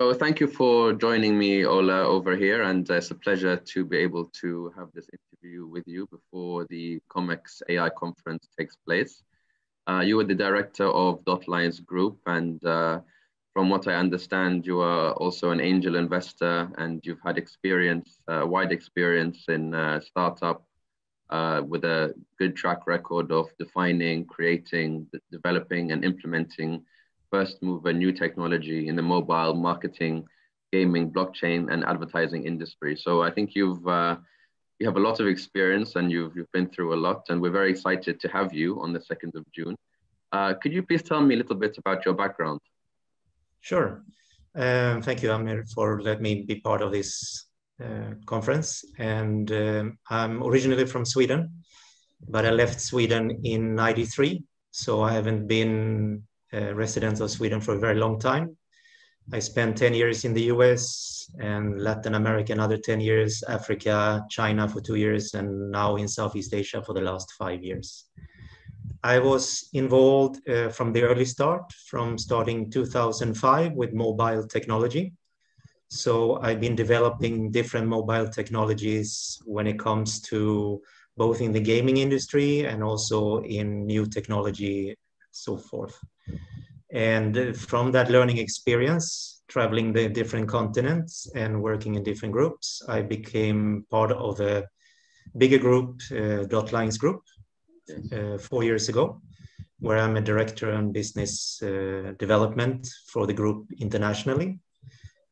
So thank you for joining me, Ola, over here, and it's a pleasure to be able to have this interview with you before the COMEX AI conference takes place. Uh, you are the director of Dotlines Group, and uh, from what I understand, you are also an angel investor, and you've had experience, uh, wide experience in uh, startup, uh, with a good track record of defining, creating, developing, and implementing first mover new technology in the mobile marketing, gaming, blockchain, and advertising industry. So I think you've uh, you have a lot of experience and you've you've been through a lot, and we're very excited to have you on the second of June. Uh, could you please tell me a little bit about your background? Sure. Um, thank you, Amir, for letting me be part of this uh, conference. And um, I'm originally from Sweden, but I left Sweden in 93. So I haven't been uh, resident of Sweden for a very long time. I spent 10 years in the US and Latin America, another 10 years, Africa, China for two years, and now in Southeast Asia for the last five years. I was involved uh, from the early start, from starting 2005 with mobile technology. So I've been developing different mobile technologies when it comes to both in the gaming industry and also in new technology, so forth. And from that learning experience, traveling the different continents and working in different groups, I became part of a bigger group, uh, Dotlines Group, uh, four years ago, where I'm a director on business uh, development for the group internationally,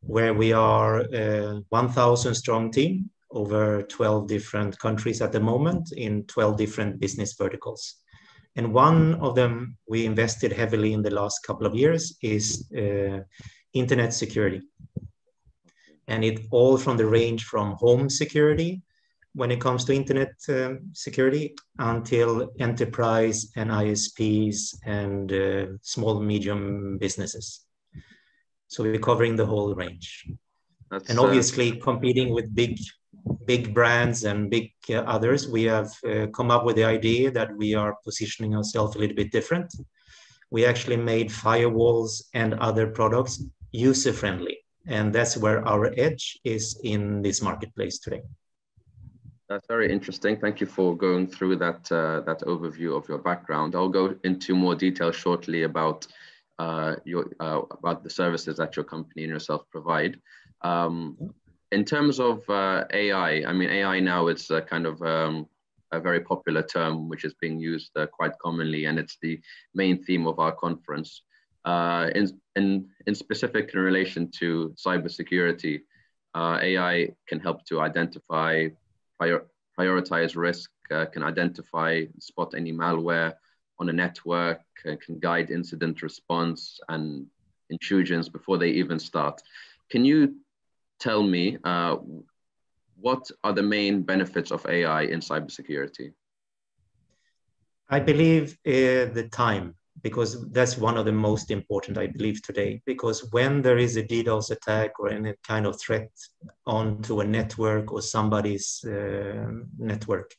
where we are a 1,000 strong team over 12 different countries at the moment in 12 different business verticals. And one of them we invested heavily in the last couple of years is uh, internet security. And it all from the range from home security when it comes to internet um, security until enterprise and ISPs and uh, small medium businesses. So we're covering the whole range. That's, and uh, obviously uh, competing with big big brands and big uh, others, we have uh, come up with the idea that we are positioning ourselves a little bit different. We actually made firewalls and other products user friendly. And that's where our edge is in this marketplace today. That's very interesting. Thank you for going through that uh, that overview of your background. I'll go into more detail shortly about uh, your uh, about the services that your company and yourself provide. Um, in terms of uh, AI, I mean, AI now is a kind of um, a very popular term which is being used uh, quite commonly, and it's the main theme of our conference. Uh, in, in, in specific in relation to cybersecurity, uh, AI can help to identify, prior, prioritize risk, uh, can identify, spot any malware on a network, uh, can guide incident response and intrusions before they even start. Can you tell me uh, what are the main benefits of AI in cybersecurity? I believe uh, the time, because that's one of the most important, I believe, today. Because when there is a DDoS attack or any kind of threat onto a network or somebody's uh, network,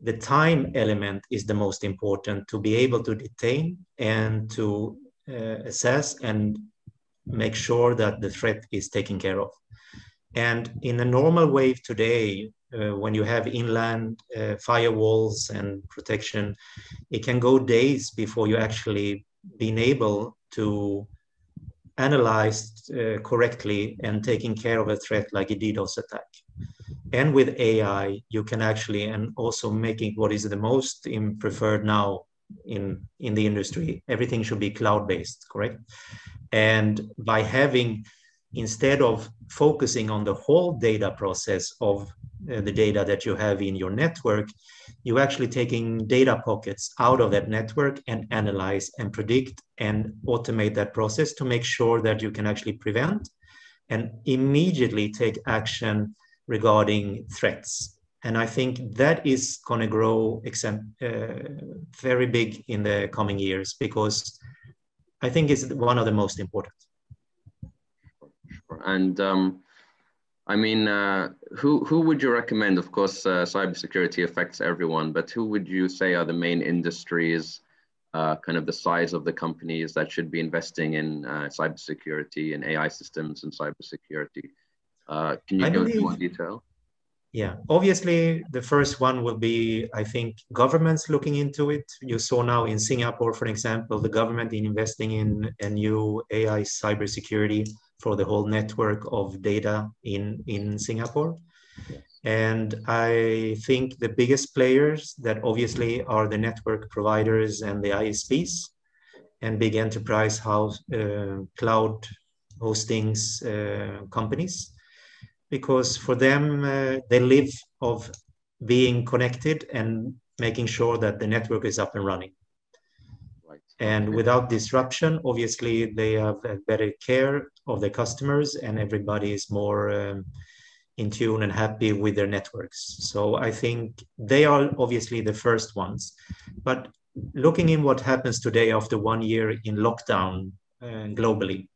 the time element is the most important to be able to detain and to uh, assess and make sure that the threat is taken care of. And in a normal wave today, uh, when you have inland uh, firewalls and protection, it can go days before you actually being able to analyze uh, correctly and taking care of a threat like a DDoS attack. And with AI, you can actually, and also making what is the most in preferred now in, in the industry, everything should be cloud-based, correct? And by having instead of focusing on the whole data process of uh, the data that you have in your network, you're actually taking data pockets out of that network and analyze and predict and automate that process to make sure that you can actually prevent and immediately take action regarding threats. And I think that is going to grow uh, very big in the coming years because I think it's one of the most important. And um, I mean, uh, who who would you recommend? Of course, uh, cybersecurity affects everyone, but who would you say are the main industries uh, kind of the size of the companies that should be investing in uh, cybersecurity and AI systems and cybersecurity. Uh, can you I go into more detail? Yeah, obviously the first one will be, I think, governments looking into it. You saw now in Singapore, for example, the government in investing in a new AI cybersecurity for the whole network of data in, in Singapore. And I think the biggest players that obviously are the network providers and the ISPs and big enterprise house uh, cloud hostings uh, companies because for them uh, they live of being connected and making sure that the network is up and running. And without disruption obviously they have better care of their customers and everybody is more um, in tune and happy with their networks so i think they are obviously the first ones but looking in what happens today after one year in lockdown uh, globally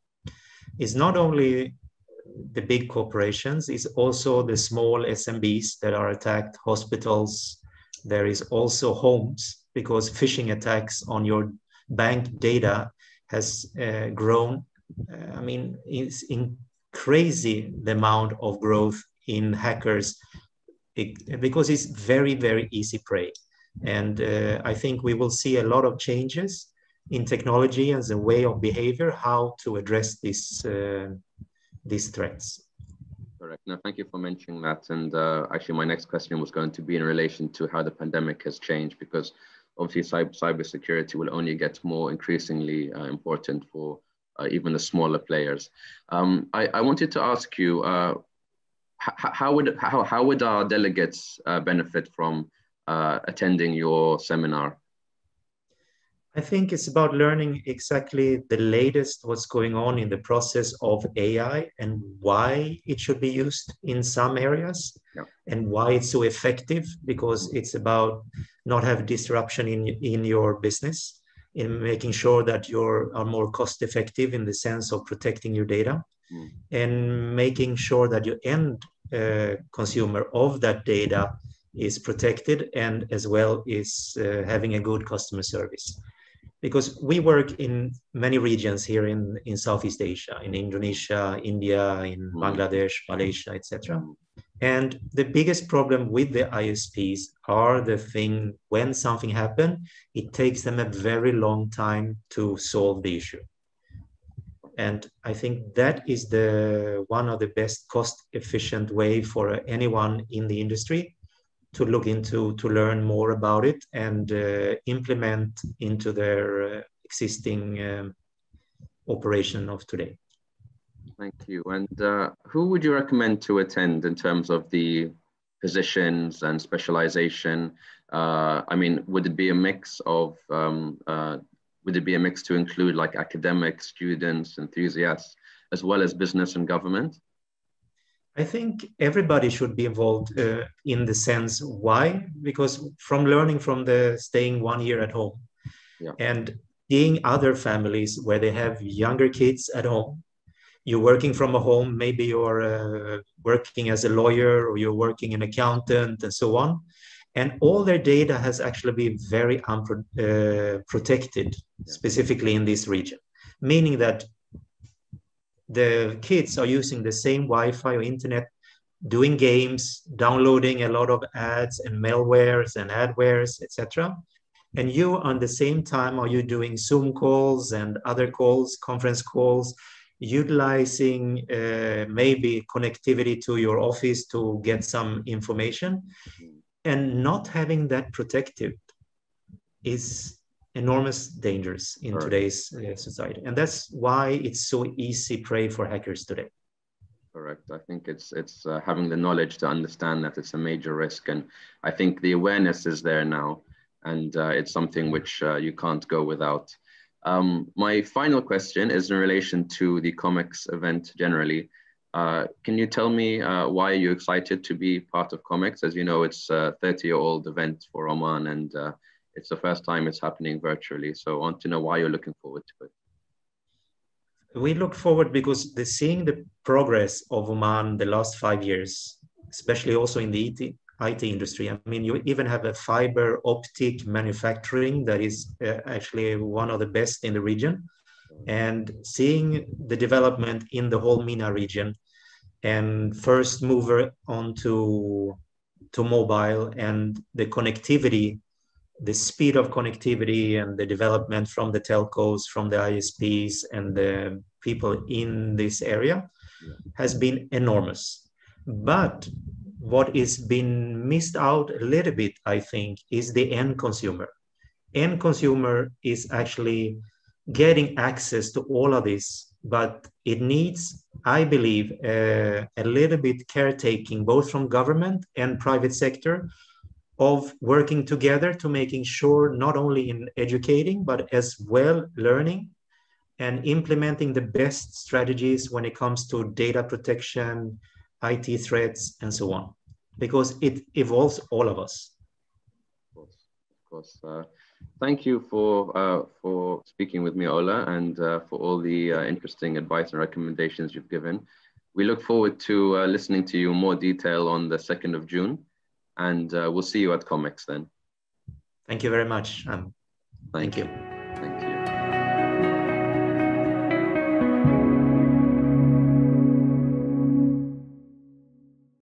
is not only the big corporations is also the small SMBs that are attacked, hospitals. There is also homes because phishing attacks on your bank data has uh, grown. Uh, I mean, it's in crazy the amount of growth in hackers it, because it's very, very easy prey. And uh, I think we will see a lot of changes in technology and the way of behavior, how to address this uh, these threats. Correct. No, thank you for mentioning that. And uh, actually, my next question was going to be in relation to how the pandemic has changed, because obviously cyber cybersecurity will only get more increasingly uh, important for uh, even the smaller players. Um, I, I, wanted to ask you, uh, how would how, how would our delegates uh, benefit from uh, attending your seminar? I think it's about learning exactly the latest what's going on in the process of AI and why it should be used in some areas yeah. and why it's so effective because it's about not have disruption in in your business in making sure that you are more cost effective in the sense of protecting your data mm. and making sure that your end uh, consumer of that data is protected and as well is uh, having a good customer service because we work in many regions here in, in Southeast Asia, in Indonesia, India, in mm. Bangladesh, Malaysia, etc. And the biggest problem with the ISPs are the thing when something happens, it takes them a very long time to solve the issue. And I think that is the one of the best cost efficient way for anyone in the industry to look into to learn more about it and uh, implement into their uh, existing um, operation of today. Thank you. And uh, who would you recommend to attend in terms of the positions and specialization? Uh, I mean, would it be a mix of, um, uh, would it be a mix to include like academics, students, enthusiasts, as well as business and government? I think everybody should be involved uh, in the sense why because from learning from the staying one year at home yeah. and seeing other families where they have younger kids at home you're working from a home maybe you're uh, working as a lawyer or you're working an accountant and so on and all their data has actually been very unprotected uh, yeah. specifically in this region meaning that the kids are using the same Wi-Fi or internet, doing games, downloading a lot of ads and malwares and adwares, etc. And you, on the same time, are you doing Zoom calls and other calls, conference calls, utilizing uh, maybe connectivity to your office to get some information, and not having that protected is enormous dangers in right. today's uh, society. And that's why it's so easy prey for hackers today. Correct. I think it's it's uh, having the knowledge to understand that it's a major risk. And i think the awareness is there now. And uh, it's something which uh, you can't go without. Um, my final question is in relation to the COMEX event generally. Uh, can you tell me uh, why are you excited to be part of COMEX? as you know it's a 30 year old event for oman and it's the first time it's happening virtually. So I want to know why you're looking forward to it. We look forward because the, seeing the progress of Oman the last five years, especially also in the IT, IT industry. I mean, you even have a fiber optic manufacturing that is uh, actually one of the best in the region. And seeing the development in the whole MENA region and first mover onto to mobile and the connectivity, the speed of connectivity and the development from the telcos, from the ISPs and the people in this area has been enormous. But what is been missed out a little bit, I think, is the end consumer. End consumer is actually getting access to all of this, but it needs, I believe, uh, a little bit caretaking, both from government and private sector, of working together to making sure not only in educating, but as well learning and implementing the best strategies when it comes to data protection, IT threats, and so on, because it evolves all of us. Of course, of course. Uh, thank you for uh, for speaking with me, Ola, and uh, for all the uh, interesting advice and recommendations you've given. We look forward to uh, listening to you in more detail on the 2nd of June, and uh, we'll see you at Comex then. Thank you very much. Um, thank, thank you. you.